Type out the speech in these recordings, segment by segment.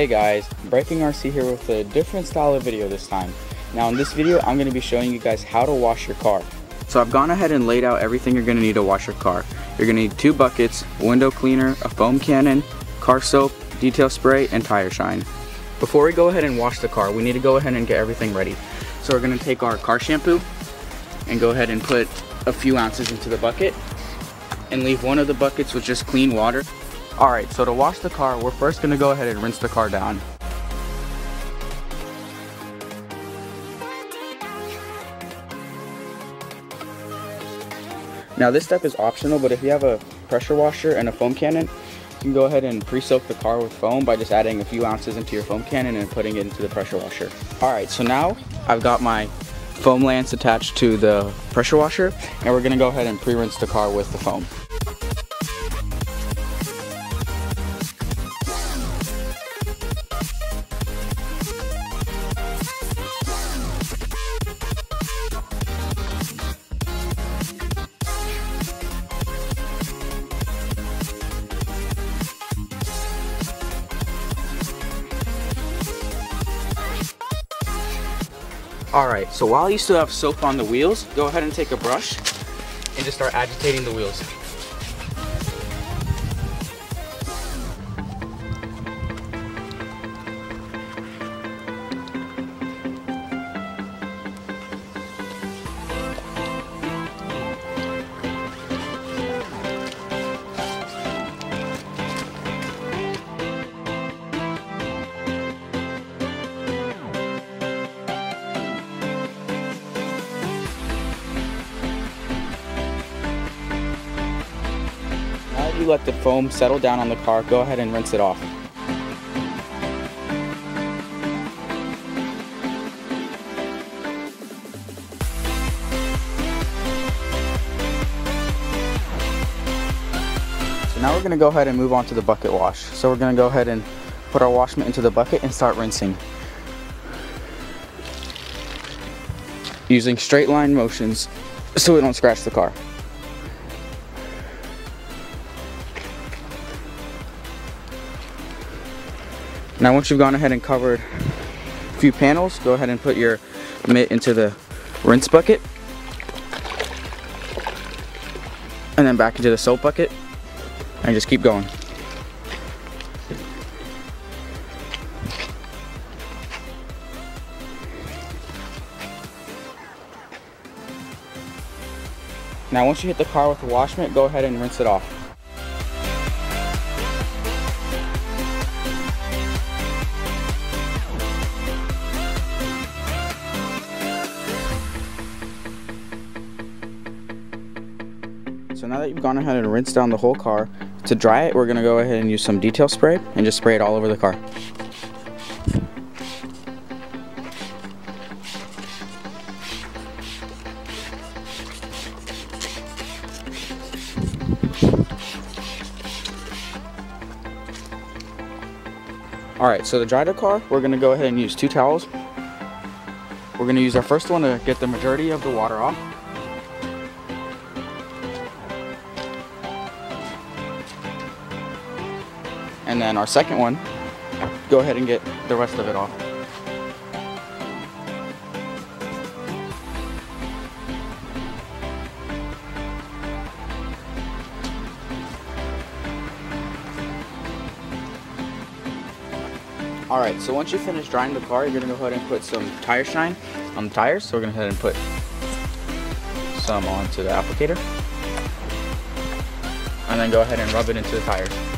Hey guys, Breaking RC here with a different style of video this time. Now in this video, I'm going to be showing you guys how to wash your car. So I've gone ahead and laid out everything you're going to need to wash your car. You're going to need two buckets, window cleaner, a foam cannon, car soap, detail spray, and tire shine. Before we go ahead and wash the car, we need to go ahead and get everything ready. So we're going to take our car shampoo and go ahead and put a few ounces into the bucket and leave one of the buckets with just clean water. Alright, so to wash the car, we're first going to go ahead and rinse the car down. Now this step is optional, but if you have a pressure washer and a foam cannon, you can go ahead and pre-soak the car with foam by just adding a few ounces into your foam cannon and putting it into the pressure washer. Alright, so now I've got my foam lance attached to the pressure washer, and we're gonna go ahead and pre-rinse the car with the foam. Alright, so while you still have soap on the wheels, go ahead and take a brush and just start agitating the wheels. Let the foam settle down on the car, go ahead and rinse it off. So now we're going to go ahead and move on to the bucket wash. So we're going to go ahead and put our wash mitt into the bucket and start rinsing. Using straight line motions so we don't scratch the car. Now once you've gone ahead and covered a few panels, go ahead and put your mitt into the rinse bucket. And then back into the soap bucket. And just keep going. Now once you hit the car with the wash mitt, go ahead and rinse it off. So now that you've gone ahead and rinsed down the whole car, to dry it, we're gonna go ahead and use some detail spray and just spray it all over the car. Alright, so to dry the car, we're gonna go ahead and use two towels. We're gonna use our first one to get the majority of the water off. And then our second one, go ahead and get the rest of it off. Alright, so once you finish drying the car, you're going to go ahead and put some tire shine on the tires. So we're going to go ahead and put some onto the applicator. And then go ahead and rub it into the tires.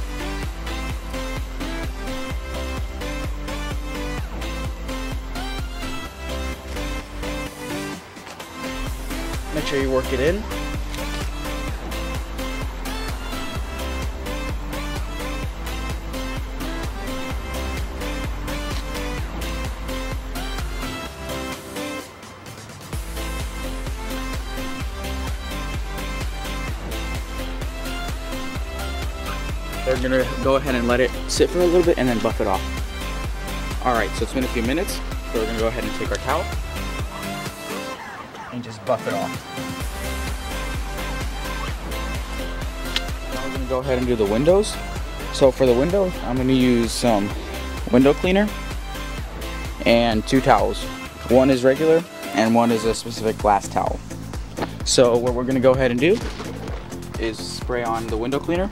Make sure you work it in. They're gonna go ahead and let it sit for a little bit and then buff it off. All right, so it's been a few minutes. So we're gonna go ahead and take our towel and just buff it off. Now we're gonna go ahead and do the windows. So for the windows, I'm gonna use some window cleaner and two towels. One is regular and one is a specific glass towel. So what we're gonna go ahead and do is spray on the window cleaner.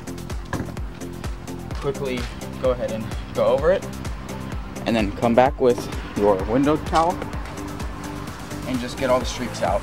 Quickly go ahead and go over it and then come back with your window towel and just get all the streaks out.